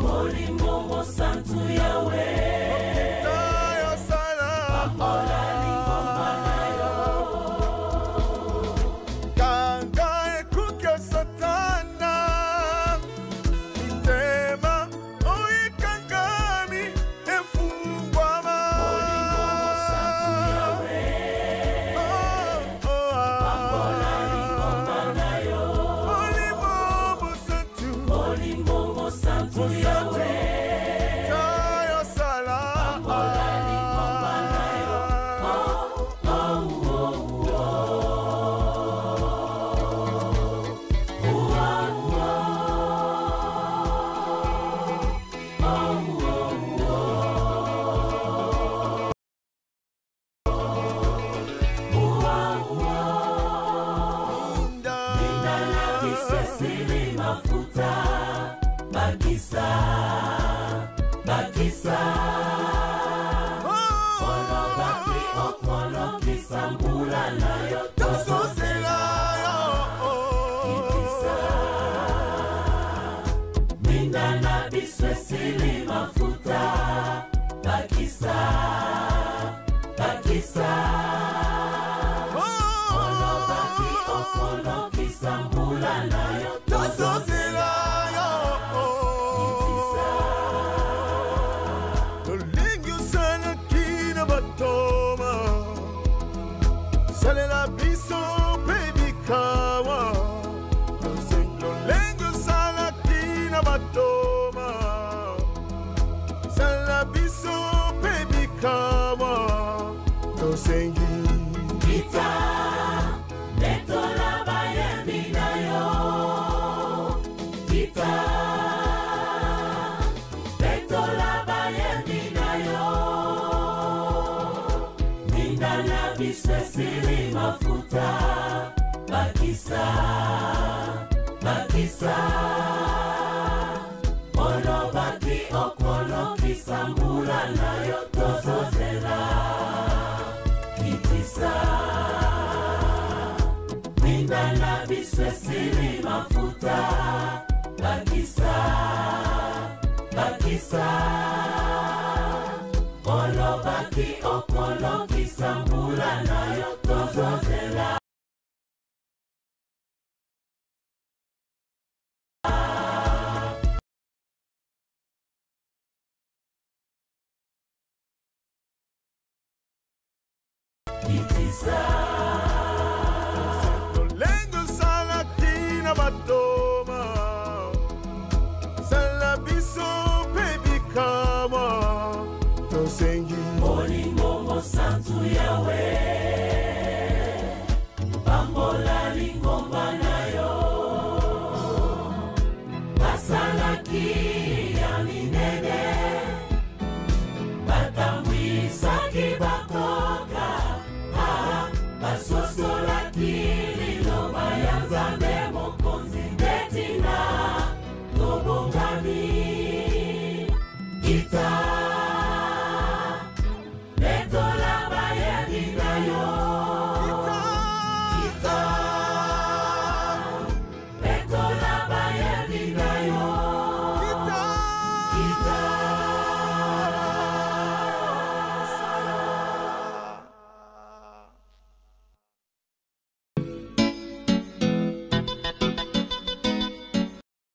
Molimo Santo Yahweh. kisa mpono bakri okolokisa mbula na yo tozozela kibisa minda na biso esili mafuta bakisa bakisa salela biso mpe bikawa tolengi osala kina batoma. Salela biso mpe bikawa tosengi Kita Netola bayembi na yo Kita Netola bayembi biso minda na biso esili mafuta. Bakisa bakisa. Olobaki okolokisa mbula na yo tozozela. Kitisa tolengi osala kina